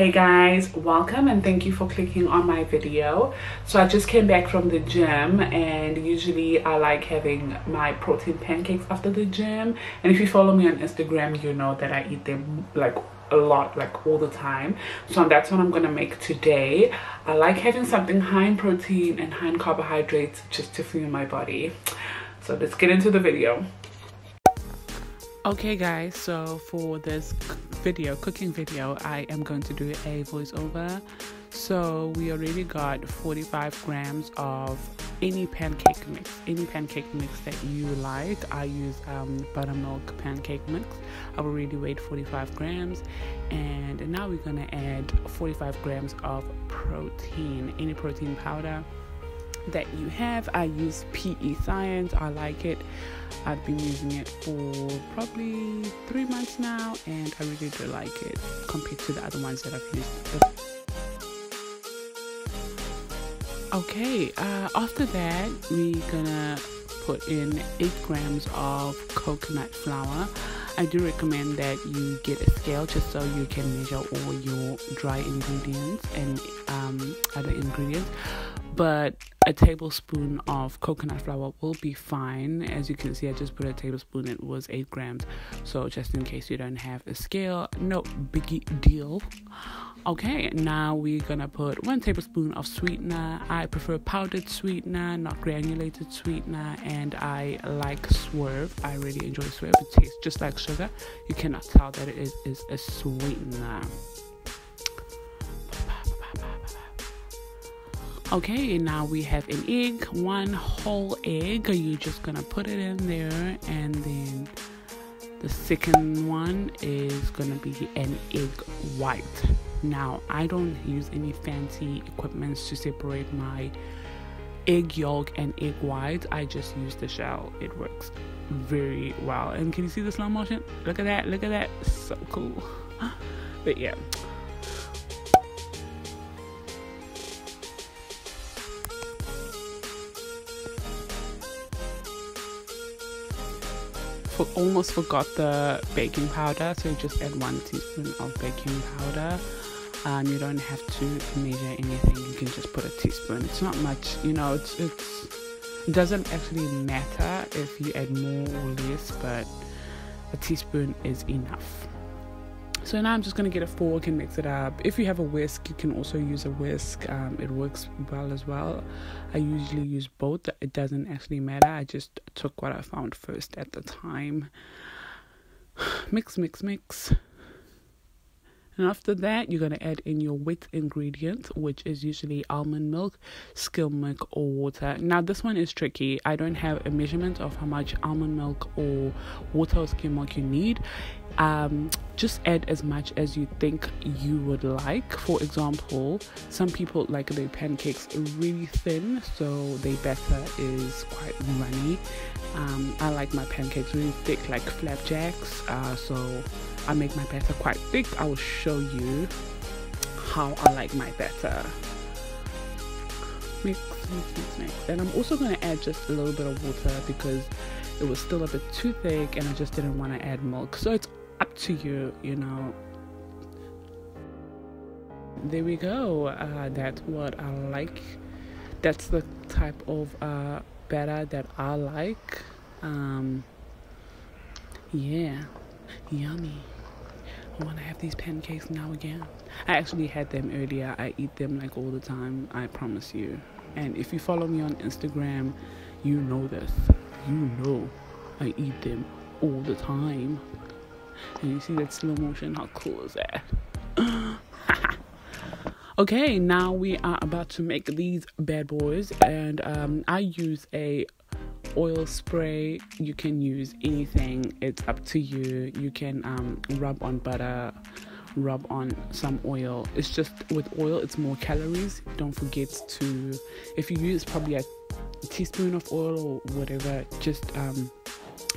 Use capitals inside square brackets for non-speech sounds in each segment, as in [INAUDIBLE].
hey guys welcome and thank you for clicking on my video. So i just came back from the gym and usually i like having my protein pancakes after the gym. And if you follow me on instagram you know that i eat them like a lot like all the time. So that's what i'm gonna make today. I like having something high in protein and high in carbohydrates just to fuel my body. So let's get into the video. Okay guys so for this video cooking video i am going to do a voiceover. So we already got 45 grams of any pancake mix any pancake mix that you like. I use um, buttermilk pancake mix. I've already weighed 45 grams and now we're gonna add 45 grams of protein any protein powder that you have. I use PE Science. I like it. I've been using it for probably three months now, and I really do like it compared to the other ones that I've used. Okay, uh, after that, we're gonna put in 8 grams of coconut flour. I do recommend that you get a scale just so you can measure all your dry ingredients and um, other ingredients but a tablespoon of coconut flour will be fine. As you can see i just put a tablespoon it was eight grams. So just in case you don't have a scale no biggie deal. Okay now we're gonna put one tablespoon of sweetener. I prefer powdered sweetener not granulated sweetener and i like swerve. I really enjoy swerve. It tastes just like sugar. You cannot tell that it is, is a sweetener okay now we have an egg one whole egg. You're just gonna put it in there? And then the second one is gonna be an egg white. Now i don't use any fancy equipment to separate my egg yolk and egg white. I just use the shell. It works very well. And can you see the slow motion? Look at that look at that. So cool. [GASPS] But yeah almost forgot the baking powder, so just add one teaspoon of baking powder. Um, you don't have to measure anything. You can just put a teaspoon. It's not much, you know. It's it's it doesn't actually matter if you add more or less, but a teaspoon is enough. So now I'm just going to get a fork and mix it up. If you have a whisk, you can also use a whisk. Um, it works well as well. I usually use both. It doesn't actually matter. I just took what I found first at the time. [SIGHS] Mix, mix, mix. And after that, you're going to add in your wet ingredient, which is usually almond milk, skim milk, or water. Now, this one is tricky. I don't have a measurement of how much almond milk or water or skim milk you need. Um, just add as much as you think you would like. For example, some people like their pancakes really thin, so their batter is quite runny. Um, I like my pancakes really thick, like flapjacks. Uh, so I make my batter quite thick. I will show you how I like my batter. Mix, mix, mix, mix. And I'm also going to add just a little bit of water because it was still a bit too thick and I just didn't want to add milk. So it's up to you, you know. There we go. Uh, that's what I like. That's the type of uh, batter that I like. Um, yeah, yummy. I want to have these pancakes now again. I actually had them earlier. I eat them like all the time. I promise you. And if you follow me on Instagram, you know this. You know I eat them all the time. And you see that slow motion? How cool is that? [GASPS] okay, now we are about to make these bad boys. And um, I use a oil spray you can use anything it's up to you you can um, rub on butter rub on some oil it's just with oil it's more calories don't forget to if you use probably a teaspoon of oil or whatever just um,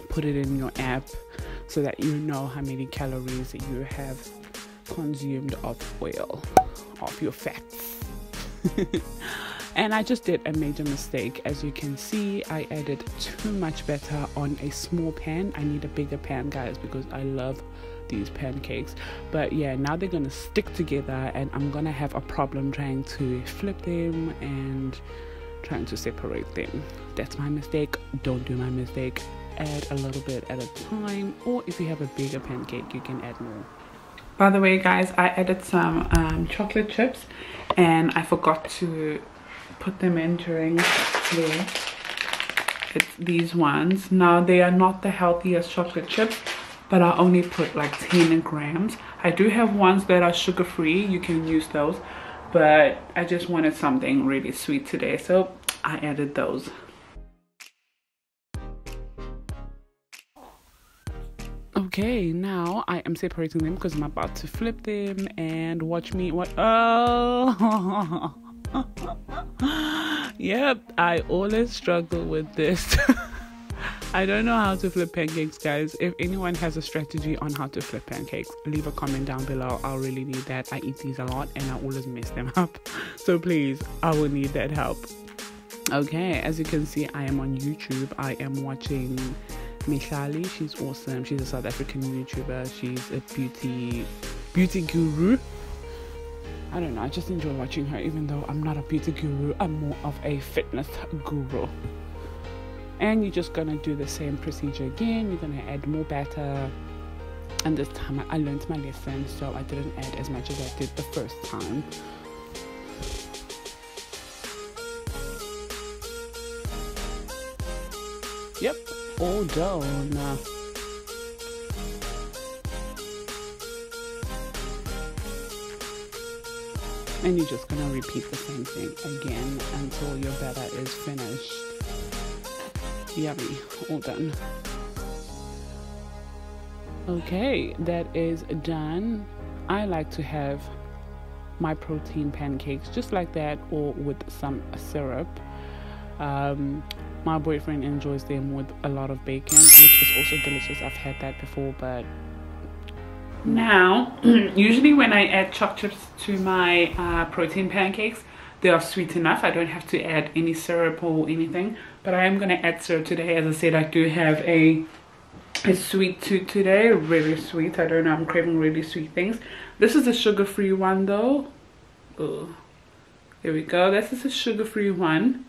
put it in your app so that you know how many calories that you have consumed of oil of your fats. [LAUGHS] And I just did a major mistake. As you can see I added too much batter on a small pan. I need a bigger pan guys because I love these pancakes. But yeah now they're gonna stick together and I'm gonna have a problem trying to flip them and trying to separate them. That's my mistake. Don't do my mistake add a little bit at a time or if you have a bigger pancake you can add more. By the way guys I added some um, chocolate chips and I forgot to put them in during the it's these ones. Now they are not the healthiest chocolate chips but I only put like 10 grams. I do have ones that are sugar free you can use those but I just wanted something really sweet today so I added those okay now i am separating them because i'm about to flip them and watch me what oh [LAUGHS] yep i always struggle with this [LAUGHS] I don't know how to flip pancakes, guys. If anyone has a strategy on how to flip pancakes, leave a comment down below. I'll really need that. I eat these a lot and I always mess them [LAUGHS] up. So please, I will need that help. Okay, as you can see, I am on YouTube. I am watching Mihlali. She's awesome. She's a South African YouTuber. She's a beauty beauty guru. I don't know. I just enjoy watching her, even though I'm not a beauty guru. I'm more of a fitness guru. And you're just gonna do the same procedure again. You're gonna add more batter. And this time I learned my lesson, so I didn't add as much as I did the first time. Done. And you're just gonna repeat the same thing again until your batter is finished. Yummy, all done. Okay, that is done. I like to have my protein pancakes just like that or with some syrup. Um, my boyfriend enjoys them with a lot of bacon, which is also delicious. I've had that before, but now, [CLEARS THROAT] usually when I add choc chips to my uh, protein pancakes, they are sweet enough. I don't have to add any syrup or anything, but I am going to add syrup today. As I said, I do have a a sweet tooth today, really sweet. I don't know, I'm craving really sweet things. This is a sugar-free one though. Oh, here we go. This is a sugar-free one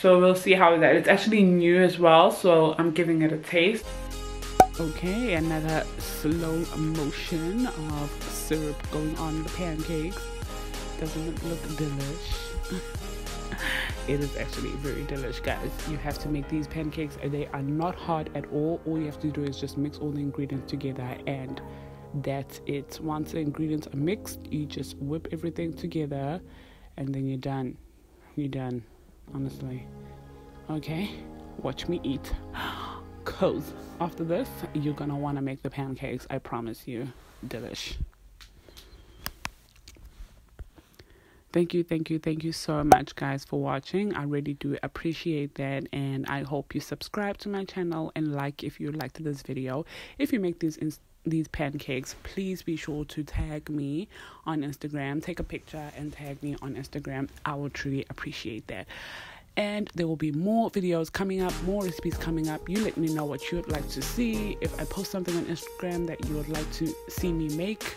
so we'll see how that it's actually new as well so i'm giving it a taste. Okay another slow motion of syrup going on the pancakes. Doesn't it look delish. [LAUGHS] It is actually very delicious guys. You have to make these pancakes. And they are not hard at all. All you have to do is just mix all the ingredients together and that's it. Once the ingredients are mixed you just whip everything together and then you're done. You're done honestly. Okay, watch me eat. [GASPS] Cause after this, you're gonna wanna make the pancakes, I promise you. Delish. Thank you, thank you, thank you so much, guys, for watching. I really do appreciate that, and I hope you subscribe to my channel and like if you liked this video. If you make these these pancakes, please be sure to tag me on Instagram. Take a picture and tag me on Instagram. I will truly appreciate that. And there will be more videos coming up, more recipes coming up. You let me know what you would like to see. If I post something on Instagram that you would like to see me make,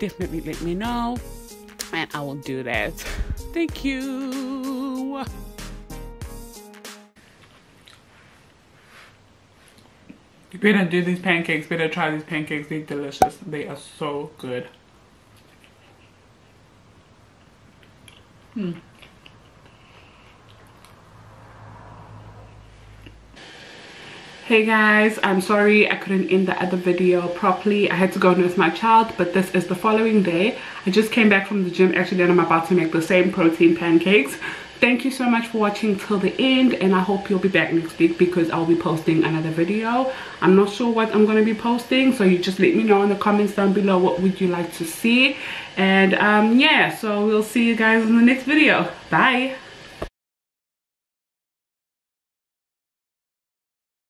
definitely let me know. And I will do that. Thank you. You better do these pancakes. Better try these pancakes. They're delicious. They are so good. Hmm. Hey guys, I'm sorry I couldn't end the other video properly. I had to go nurse my child, but this is the following day. I just came back from the gym actually and I'm about to make the same protein pancakes thank you so much for watching till the end and i hope you'll be back next week because i'll be posting another video. I'm not sure what i'm going to be posting so you just let me know in the comments down below what would you like to see. And um yeah so we'll see you guys in the next video. Bye